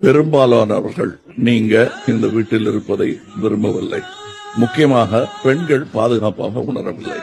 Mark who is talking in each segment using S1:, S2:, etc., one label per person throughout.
S1: பெரும்பாலானவர்கள் நீங்க இந்த வீட்டில் இருப்பதை விரும்பவில்லை. முக்கியமாக பெண்கள் பாதுகாப்பாக உணரவில்லை.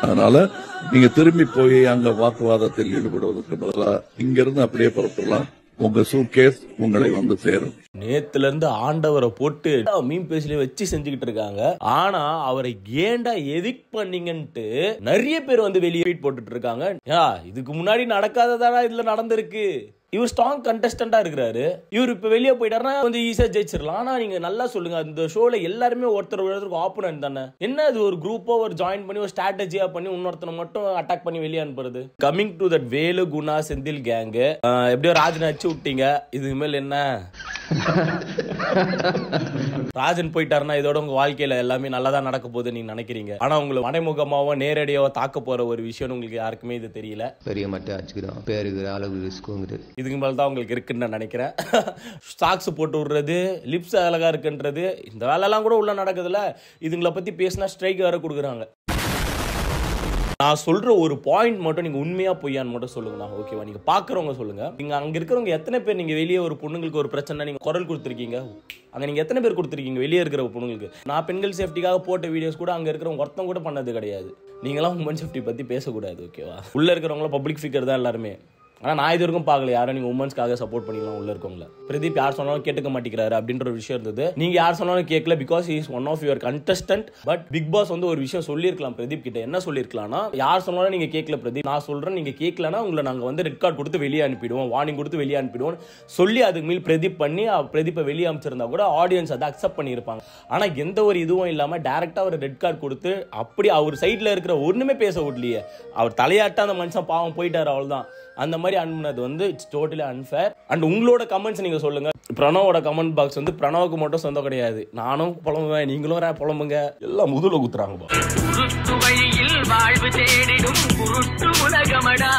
S1: அதனால நீங்க திரும்பி போய் அங்க வாக்குவாதத்தில் ஈடுபடுவதற்கு பதிலா இங்கிருந்து அப்படியே புறப்படலாம். உங்க சூட்கேஸ் உங்களை வந்து சேரும்.
S2: நேத்துல இருந்து ஆண்டவரை போட்டு மீன் பேசிலே வச்சு செஞ்சுக்கிட்டு இருக்காங்க. ஆனா அவரை ஏன்டா எதிக் பண்ணீங்கன்ட்டு நிறைய பேர் வந்து வெளியே ட்வீட் போட்டுட்டு இருக்காங்க. யா இதுக்கு முன்னாடி நடக்காததாடா இதுல நடந்திருக்கு. இவர் ஸ்ட்ராங் கண்டஸ்டண்டா இருக்கிறாரு. இவர் இப்ப வெளியே போயிட்டாருன்னா கொஞ்சம் ஈஸியா ஜெயிச்சிடலாம் ஆனா நீங்க நல்லா சொல்லுங்க அந்த ஷோல எல்லாருமே ஒருத்தர் ஒருத்தருக்கு ஆப்போனன்ட் தானே? என்ன அது ஒரு குரூப்பா ஒரு ஜாயின் பண்ணி ஒரு ஸ்ட்ராட்டஜியா பண்ணி இன்னொருத்தனை மட்டும் அட்டாக் பண்ணி வெளியே அனுப்புறது? Coming to that Velu Guna Senthil gang எப்படியோ ராஜன் அடிச்சு விட்டீங்க. இதுக்கு மேல் என்ன? ராஜன் போயிட்டாருன்னா இதோட உங்க வாழ்க்கையில எல்லாமே நல்லதா நடக்க போகுது நீங்க நினைக்கிறீங்க. ஆனா உங்களுக்கு மறைமுகமாவோ நேரடியாவோ தாக்க போற ஒரு விஷயம் உங்களுக்கு யாருக்குமே இது தெரியல.
S3: பெரிய மட்டை அடிச்சுக்கிறோம் பேருக்கு அளவு ரிஸ்க்குங்குது
S2: இதுக்கு மேல தான் உங்களுக்கு இருக்குன்னு நான் நினைக்கிறேன். சாக்ஸ் போட்டு விடுறது லிப்ஸ் அழகா இருக்குன்றது இந்த வேலைலாம் கூட உள்ள நடக்குதுல்ல. இதுங்களை பத்தி பேசினா ஸ்ட்ரைக் வேற கொடுக்குறாங்க. நான் சொல்ற ஒரு பாயிண்ட் மட்டும் நீங்க உண்மையா பொய்யான்னு மட்டும் சொல்லுங்கண்ணா. ஓகேவா நீங்க பாக்குறவங்க சொல்லுங்க. நீங்க அங்க இருக்கிறவங்க எத்தனை பேர் நீங்க வெளியே ஒரு பொண்ணுங்களுக்கு ஒரு பிரச்சனை நீங்க குரல் கொடுத்துருக்கீங்க? அங்க நீங்க எத்தனை பேர் கொடுத்துருக்கீங்க வெளியே இருக்கிற பொண்ணுங்களுக்கு? நான் பெண்கள் சேஃப்டிக்காக போட்ட வீடியோஸ் கூட அங்க இருக்கிறவங்க ஒருத்தம் கூட பண்ணது கிடையாது. நீங்களாம் உமன் சேஃப்டி பத்தி பேசக்கூடாது ஓகேவா உள்ள இருக்கிறவங்களும் பப்ளிக் ஃபிகர் தான் எல்லாருமே. ஆனால் நான் இது வரைக்கும் பார்க்கல. யாரும் நீங்கள் உமன்ஸ்க்காக சப்போர்ட் பண்ணிக்கலாம் உள்ள இருக்கவங்கள. பிரதீப் யார் சொன்னாலும் கேட்டுக்க மாட்டேங்கிறாரு அப்படின்ற ஒரு விஷயம் இருந்தது. நீங்கள் யார் சொன்னாலும் கேட்கல because is one of your contestant but Bigg Boss வந்து ஒரு விஷயம் சொல்லியிருக்கலாம் பிரதீப் கிட்ட. என்ன சொல்லியிருக்கலாம்னா யார் சொன்னாலும் நீங்கள் கேட்கல பிரதீப். நான் சொல்கிறேன் நீங்கள் கேட்கலன்னா உங்களை நாங்கள் வந்து ரெட் கார்டு கொடுத்து வெளியே அனுப்பிடுவோம். வார்னிங் கொடுத்து வெளியே அனுப்பிடுவோம். சொல்லி அதுக்கு மேல் பிரதீப் பண்ணி பிரதீப்பை வெளியே அமைச்சிருந்தா கூட ஆடியன்ஸ் அதை அக்செப்ட் பண்ணியிருப்பாங்க. ஆனால் எந்த ஒரு இதுவும் இல்லாமல் டேரெக்டாக ஒரு ரெட் கார்டு கொடுத்து அப்படி அவர் சைட்டில் இருக்கிற ஒன்றுமே பேச விடலையே. அவர் தலையாட்ட அந்த மனுஷன் பாவம் போயிட்டார் அவ்வளோதான் அந்த மாதிரி அனுப்புனது வந்து இட்ஸ் டோட்டலி அன்ஃபேர் அண்ட் உங்களோட கமெண்ட்ஸ் நீங்க சொல்லுங்க. பிரணவோட கமெண்ட் பாக்ஸ் வந்து பிரணவுக்கு மட்டும் சொந்தம் கிடையாது. நானும் புலம்புவேன் நீங்களும் ரே புலம்புங்க. எல்லாம் முதுல குத்துறாங்க
S4: வாழ்வு தேடிடும் குருட்டு உலகமடா.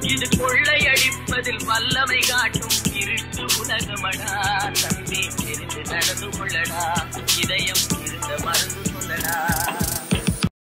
S4: இது கொள்ளையடிப்பதில் வல்லமை காட்டும் இருட்டு உலகமடா. தம்பி தெரிந்து நடந்து கொள்ளடா. இதயம் இருந்த மருந்து